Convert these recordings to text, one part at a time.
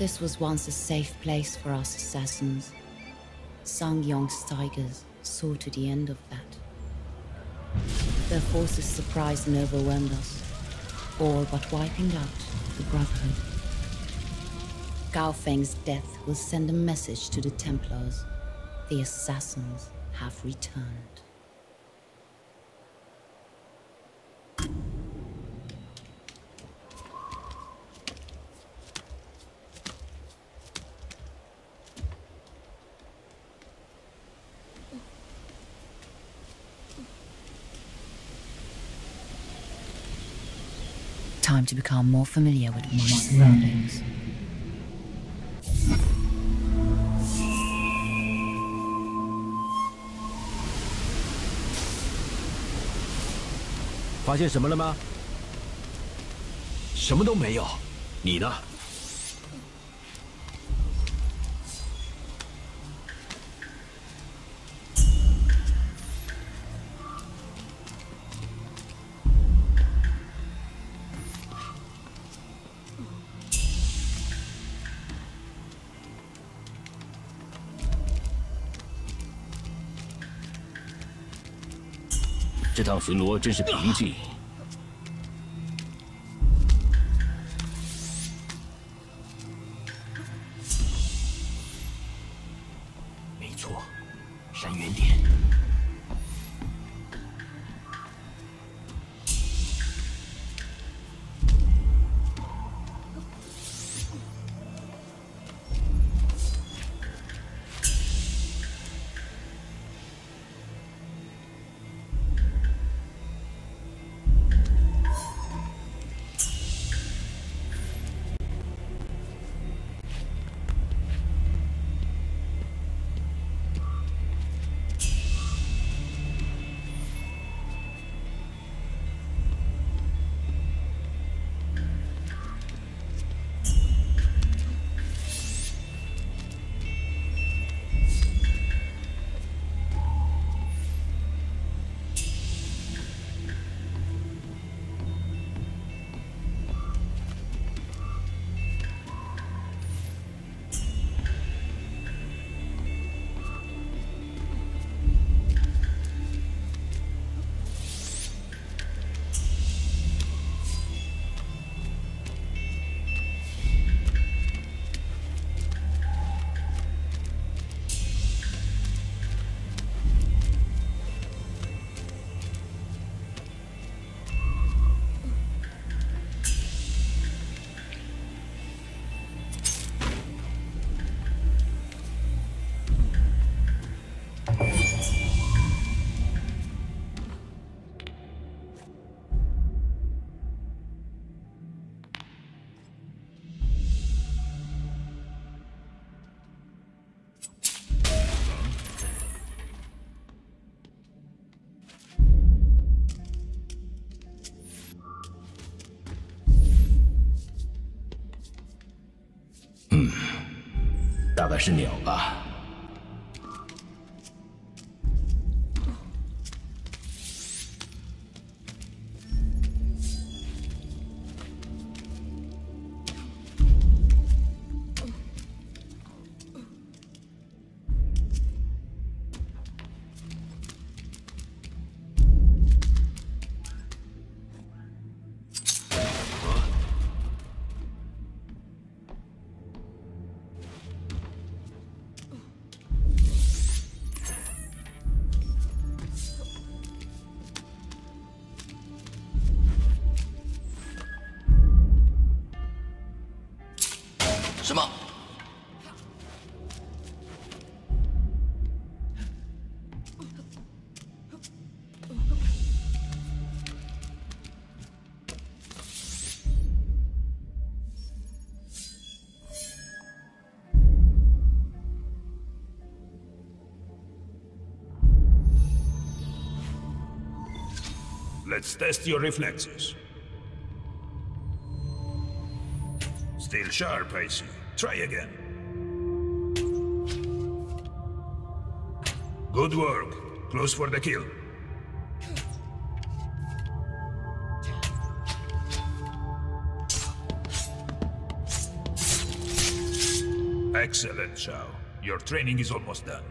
This was once a safe place for us assassins. Zhang Yong's tigers saw to the end of that. Their forces surprised and overwhelmed us, all but wiping out the Brotherhood. Gao Feng's death will send a message to the Templars. The assassins have returned. Time to become more familiar with my surroundings. 发现什么了吗？什么都没有。你呢？ 这趟巡逻真是平静。是鸟吧。什么？Let's test your reflexes. Still sharp, I see. Try again. Good work. Close for the kill. Excellent, Shao. Your training is almost done.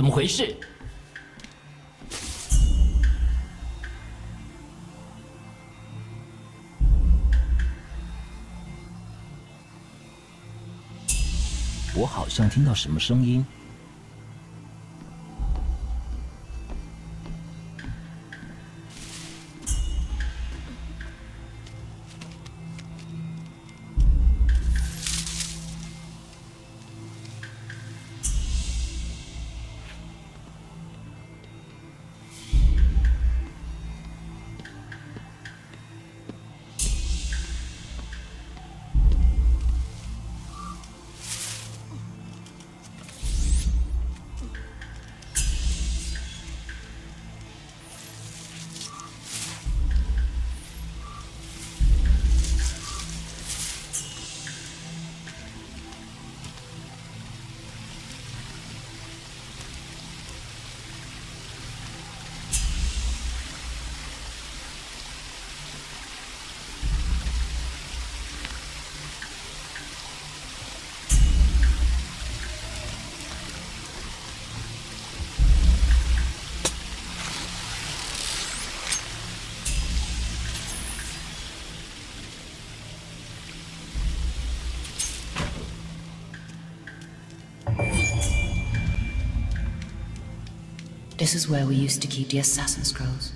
怎么回事？我好像听到什么声音。This is where we used to keep the Assassin Scrolls.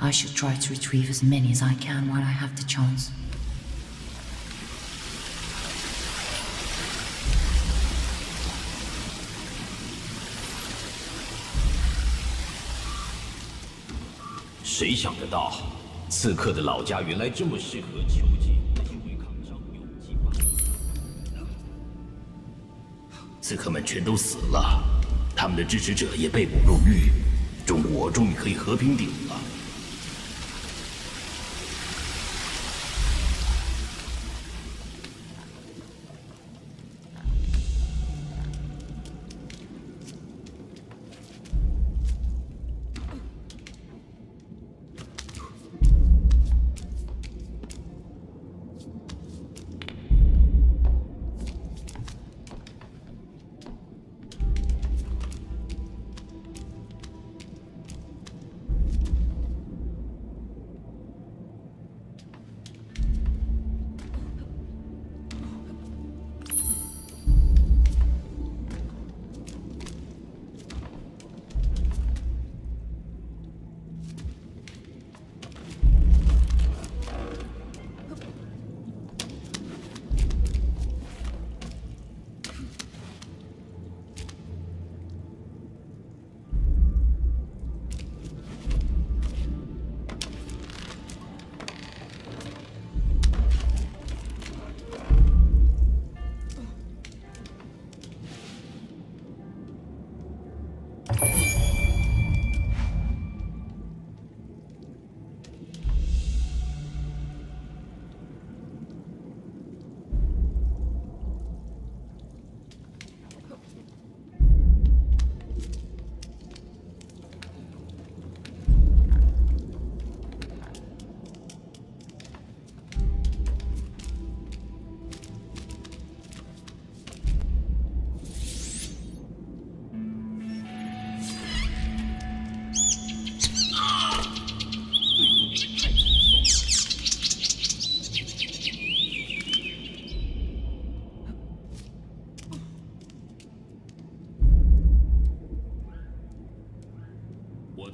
I should try to retrieve as many as I can while I have the chance. 谁想得到，刺客的老家原来这么适合囚禁？刺客们全都死了，他们的支持者也被捕入狱。中国终于可以和平顶了。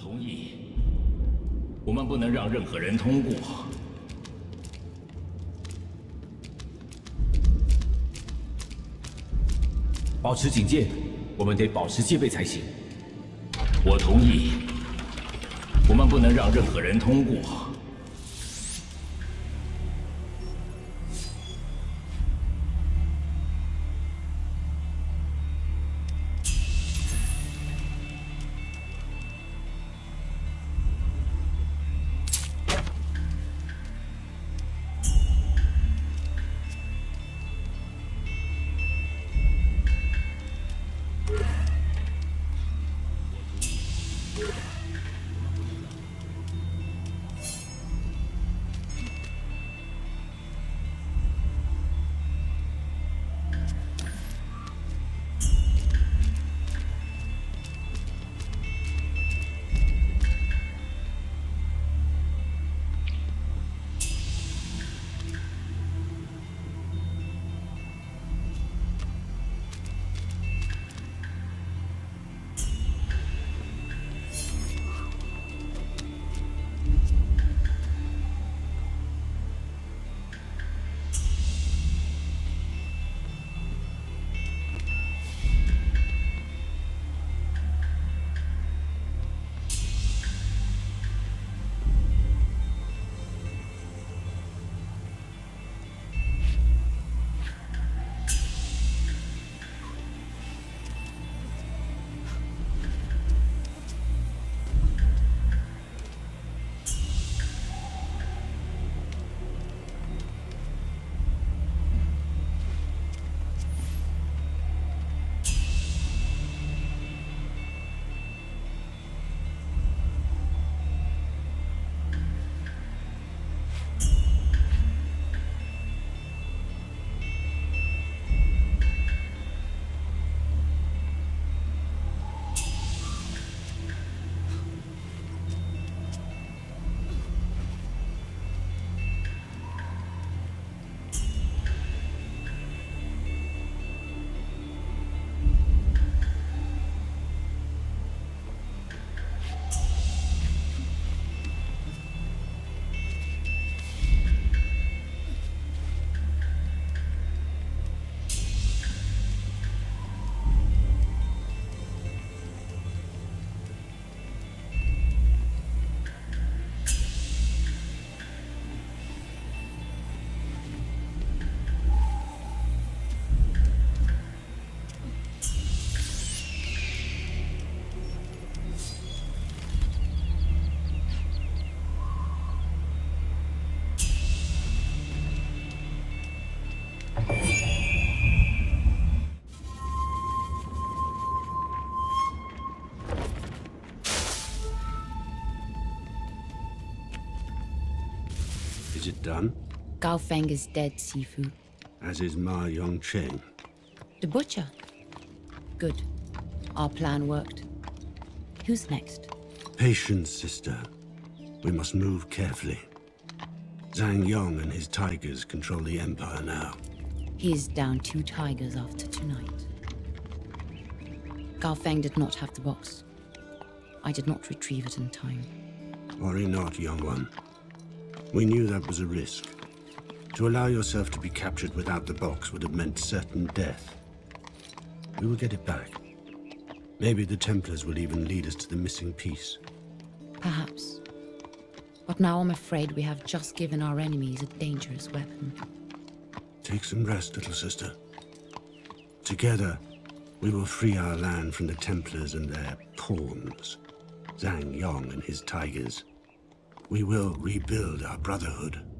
同意。我们不能让任何人通过。保持警戒，我们得保持戒备才行。我同意。我们不能让任何人通过。Is it done? Gao Feng is dead, Sifu. As is Ma Yongcheng. The butcher? Good. Our plan worked. Who's next? Patience, sister. We must move carefully. Zhang Yong and his tigers control the Empire now. He is down two tigers after tonight. Gao Feng did not have the box. I did not retrieve it in time. Worry not, young one. We knew that was a risk. To allow yourself to be captured without the box would have meant certain death. We will get it back. Maybe the Templars will even lead us to the missing piece. Perhaps. But now I'm afraid we have just given our enemies a dangerous weapon. Take some rest, little sister. Together, we will free our land from the Templars and their pawns. Zhang Yong and his tigers. We will rebuild our brotherhood.